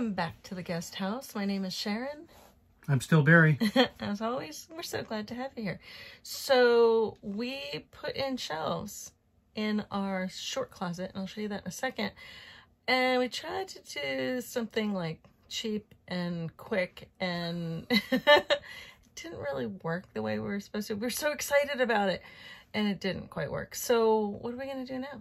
Welcome back to the guest house. My name is Sharon. I'm still Barry. As always, we're so glad to have you here. So we put in shelves in our short closet, and I'll show you that in a second. And we tried to do something like cheap and quick, and it didn't really work the way we were supposed to. We were so excited about it, and it didn't quite work. So what are we going to do now?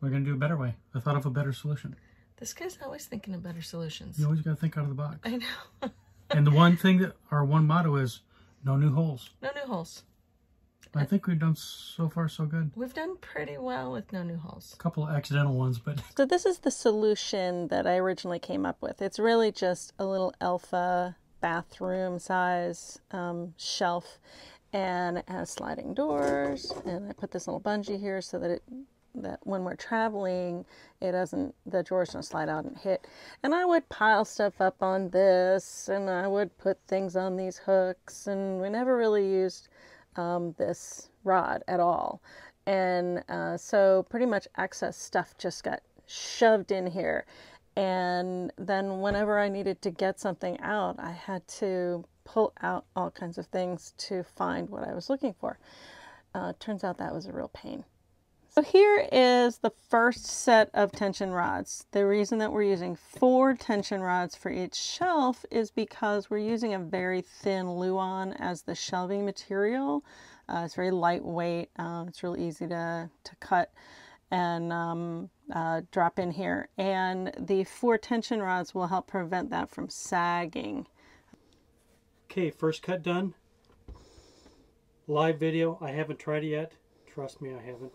We're going to do a better way. I thought of a better solution. This guy's always thinking of better solutions. You always got to think out of the box. I know. and the one thing that our one motto is no new holes. no new holes. I think we've done so far so good. We've done pretty well with no new holes. A couple of accidental ones, but So this is the solution that I originally came up with. It's really just a little alpha bathroom size um, shelf and it has sliding doors and I put this little bungee here so that it that when we're traveling it doesn't the drawers don't slide out and hit. And I would pile stuff up on this and I would put things on these hooks and we never really used um, this rod at all. And uh, so pretty much excess stuff just got shoved in here. And then whenever I needed to get something out I had to pull out all kinds of things to find what I was looking for. Uh, turns out that was a real pain so here is the first set of tension rods. The reason that we're using four tension rods for each shelf is because we're using a very thin Luan as the shelving material. Uh, it's very lightweight. Uh, it's really easy to, to cut and um, uh, drop in here. And the four tension rods will help prevent that from sagging. Okay, first cut done. Live video. I haven't tried it yet. Trust me, I haven't.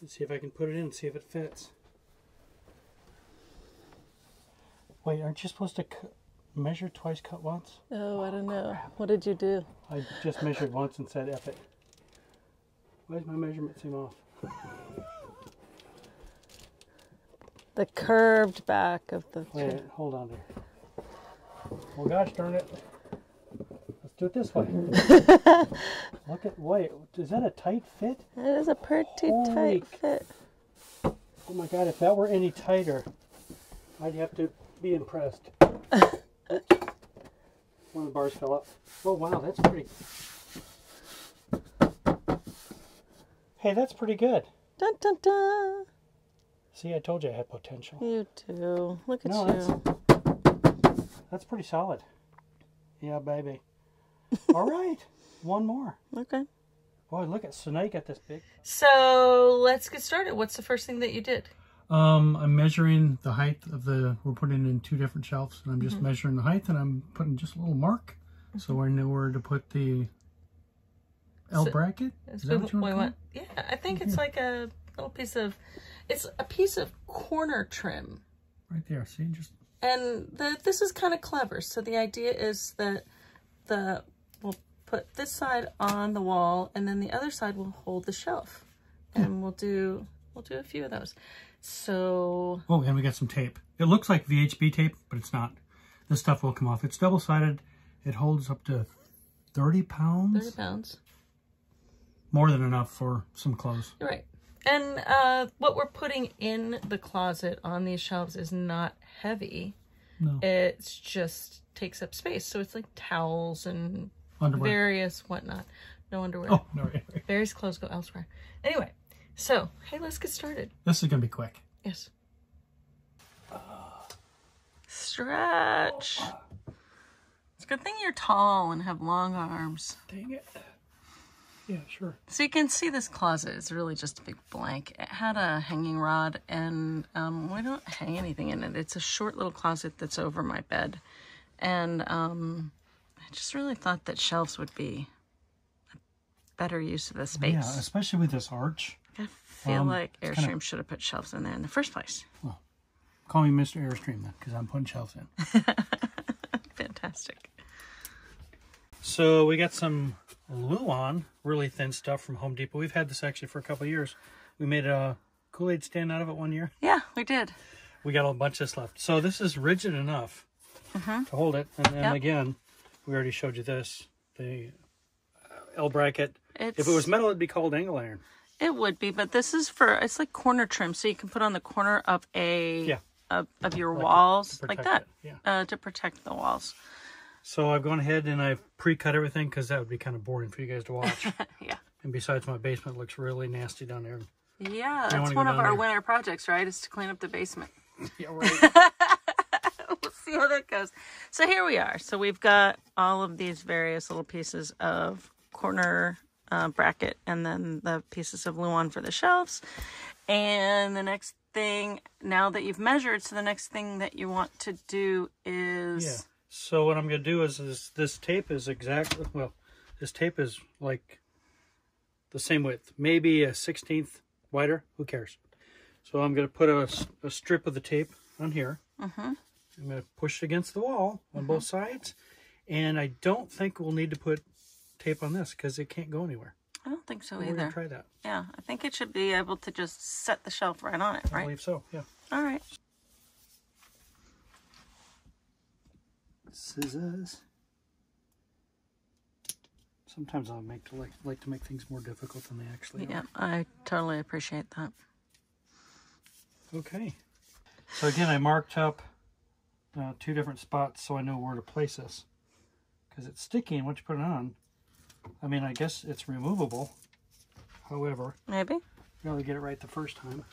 Let's see if I can put it in and see if it fits. Wait, aren't you supposed to measure twice, cut once? Oh, I don't oh, know. What did you do? I just measured once and said F it. Why does my measurement seem off? The curved back of the. Wait, hold on there. Well, gosh darn it. Do it this way. Look at, wait, is that a tight fit? It is a pretty Holy tight fit. Oh my god, if that were any tighter, I'd have to be impressed. One of the bars fell up. Oh wow, that's pretty. Hey, that's pretty good. Dun dun dun. See, I told you I had potential. You do. Look at No, you. That's pretty solid. Yeah, baby. All right, one more. Okay. Boy, look at so now you got this big. So let's get started. What's the first thing that you did? Um, I'm measuring the height of the. We're putting in two different shelves, and I'm just measuring the height, and I'm putting just a little mark, so I know where to put the L So- bracket. Is that what you want? want? Yeah, I think it's like a little piece of, it's a piece of corner trim. Right there. See, just And the, this is kind of clever. So the idea is that the we'll put this side on the wall, and then the other side will hold the shelf, and we'll do we'll do a few of those. So oh, and we got some tape. It looks like VHB tape, but it's not. This stuff will come off. It's double sided. It holds up to thirty pounds. thirty pounds. More than enough for some clothes. Right. And uh, what we're putting in the closet on these shelves is not heavy. No. It's just takes up space. So it's like towels and Underwear. various whatnot. No underwear. Oh, no, right. Various clothes go elsewhere. Anyway, so hey, let's get started. This is gonna be quick. Yes. Stretch. It's a good thing you're tall and have long arms. Dang it. Yeah, sure. So you can see this closet is really just a big blank. It had a hanging rod and um, we don't hang anything in it. It's a short little closet that's over my bed. And um, I just really thought that shelves would be a better use of the space. Yeah, especially with this arch. I feel Um, like Airstream kinda- should have put shelves in there in the first place. Well, Call me Mr. Airstream then, because I'm putting shelves in. Fantastic. So we got some Luan, really thin stuff from Home Depot. We've had this actually for a couple of years. We made a Kool-Aid stand out of it one year. Yeah, we did. We got a bunch of this left. So this is rigid enough to hold it. And then Yep. again, we already showed you this. The uh, L bracket. It's, If it was metal, it'd be called angle iron. It would be, but this is for, it's like corner trim. So you can put on the corner of a Yeah. of, of your Like walls like that Yeah. uh, to protect the walls. So I've gone ahead and I've pre-cut everything because that would be kind of boring for you guys to watch. yeah. and besides, my basement looks really nasty down there. Yeah, that's one of our there. winter projects, right? Is to clean up the basement. Yeah, right. see how that goes. So here we are. So we've got all of these various little pieces of corner uh, bracket and then the pieces of Luan for the shelves. And the next thing, now that you've measured, so the next thing that you want to do is. yeah. So what I'm going to do is, is this tape is exactly, well, this tape is like the same width, maybe a 16th wider. Who cares? So I'm going to put a strip of the tape on here. Mhm. I'm going to push it against the wall on both mm-hmm. sides. And I don't think we'll need to put tape on this because it can't go anywhere. I don't think so either. We're going either. to try that. Yeah, I think it should be able to just set the shelf right on it, I right? believe so, yeah. All right. Scissors. Sometimes I make to like like to make things more difficult than they actually Yeah, I totally appreciate that. Okay. So again, I marked up uh, two different spots so I know where to place this. Because it's sticky and once you put it on, I mean, I guess it's removable. However, Maybe? really get it right the first time.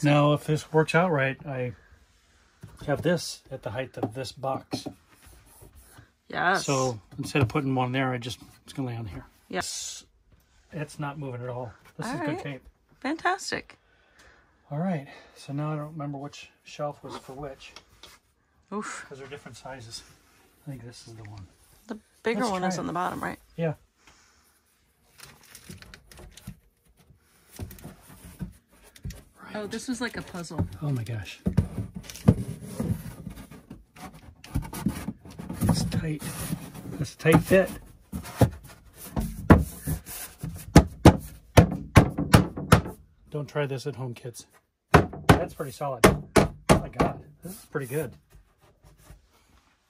Now, if this works out right, I have this at the height of this box. Yes. So instead of putting one there, I just it's gonna lay on here. yes. It's not moving at all. This All is right. good tape. Fantastic. All right, so now I don't remember which shelf was for which Oof. because they're different sizes. I think this is the one. The bigger Let's one is it. on the bottom, right? Yeah. Oh, this was like a puzzle. Oh my gosh. It's tight. It's a tight fit. Don't try this at home, kids. That's pretty solid. Oh my god, this is pretty good.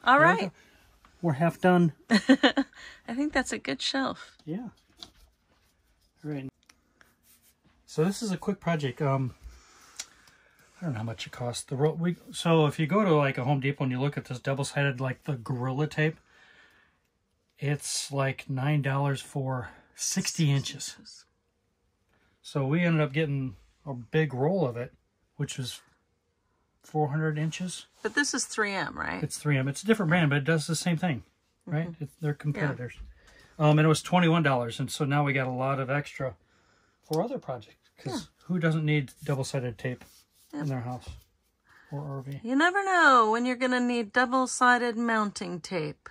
All right. We're half done. I think that's a good shelf. Yeah. All right. So this is a quick project. Um, I don't know how much it costs. The roll we so if you go to like a Home Depot and you look at this double sided like the Gorilla tape, it's like nine dollars for sixty inches. So we ended up getting a big roll of it, which was four hundred inches. But this is 3M, right? It's 3M. It's a different brand, but it does the same thing, right? It, they're competitors. Um, and it was twenty-one dollars, and so now we got a lot of extra for other projects. Because who doesn't need double-sided tape in their house or RV? You never know when you're going to need double sided mounting tape.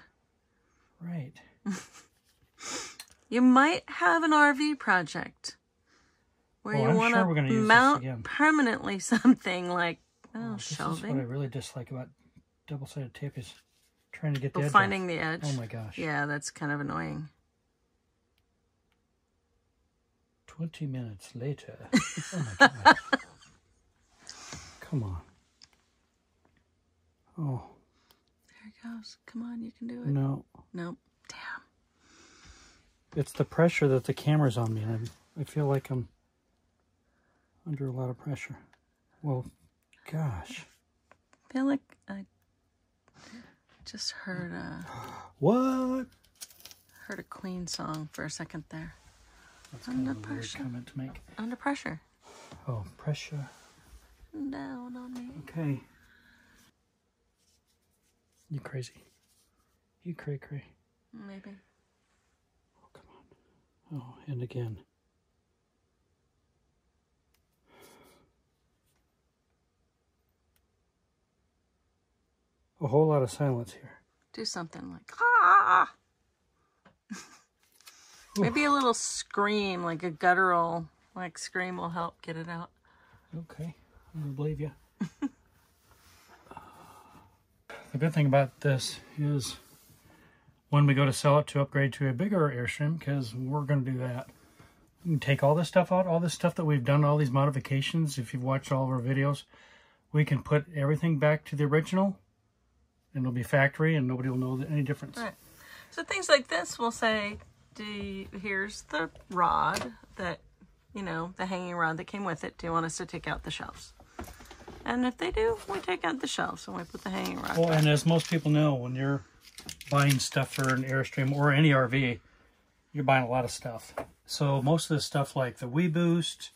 Right. You might have an RV project where Oh, you want sure to we're gonna use this mount permanently something like oh, oh This is shelving. what I really dislike about double-sided tape is trying to get the edge finding off. the edge. Oh my gosh. Yeah, that's kind of annoying. Twenty minutes later. oh my god. Come on. Oh There it goes. Come on, you can do it. no. Nope. Damn. It's the pressure that the camera's on me, I'm, I feel like I'm under a lot of pressure. Well, gosh. I feel like I just heard a What? heard a Queen song for a second there. That's Under of a weird pressure. comment to make. Under pressure. Oh, pressure. Down on me. Okay. You crazy. You cray cray. Maybe. Oh, come on. Oh, and again. A whole lot of silence here. Do something like ah. Maybe a little scream, like a guttural, like scream, will help get it out. Okay, I don't believe you. the good thing about this is when we go to sell it to upgrade to a bigger Airstream, because we're going to do that, we can take all this stuff out, all this stuff that we've done, all these modifications. If you've watched all of our videos, we can put everything back to the original and it'll be factory and nobody will know any difference. Right. So things like this will say, do you, here's the rod that, you know, the hanging rod that came with it. Do you want us to take out the shelves? And if they do, we take out the shelves and we put the hanging rod. Well, back. and as most people know, when you're buying stuff for an Airstream or any RV, you're buying a lot of stuff. So most of the stuff like the weBoost,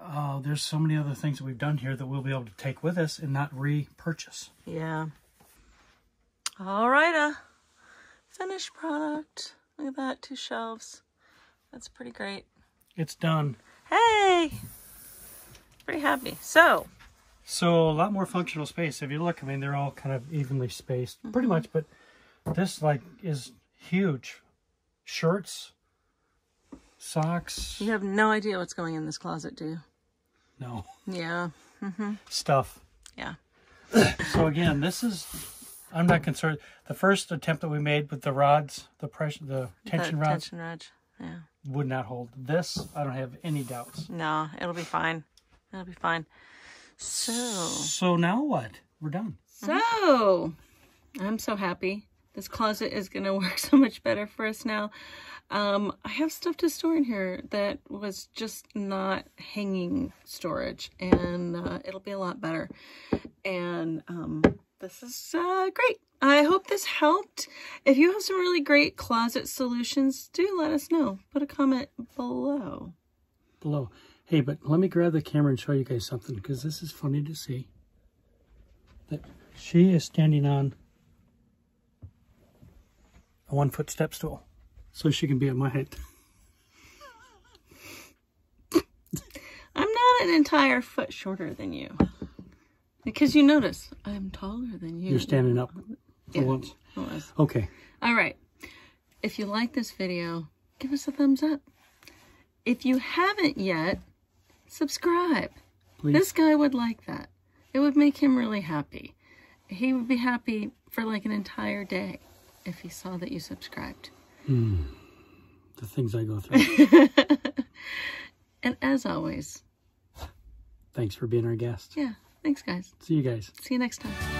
uh, there's so many other things that we've done here that we'll be able to take with us and not repurchase. Yeah. All right, uh, finished product. Look at that, two shelves. That's pretty great. It's done. Hey! Pretty happy. So, So a lot more functional space. If you look, I mean, they're all kind of evenly spaced, pretty much. But this like is huge. Shirts, socks, you have no idea what's going in this closet, do you? no Yeah. Mm -hmm. stuff. Yeah. So again, this is. I'm not concerned. The first attempt that we made with the rods, the pressure, the tension The rods, Tension rod. Yeah. would not hold. This, I don't have any doubts. No, it'll be fine. It'll be fine. So, So now what? We're done. so I'm so happy. This closet is going to work so much better for us now. Um, I have stuff to store in here that was just not hanging storage, and uh, it'll be a lot better. And um, this is uh, great. I hope this helped. If you have some really great closet solutions, do let us know. Put a comment below. Below. Hey, but let me grab the camera and show you guys something because this is funny to see. That she is standing on a one foot step stool. So she can be at my height. I'm not an entire foot shorter than you. Because you notice, I'm taller than you. You're standing up for Yeah. once. Okay. All right. If you like this video, give us a thumbs up. If you haven't yet, subscribe. Please. This guy would like that. It would make him really happy. He would be happy for like an entire day if he saw that you subscribed. Hmm. The things I go through. And as always, Thanks for being our guest. yeah, thanks guys. See you guys. See you next time.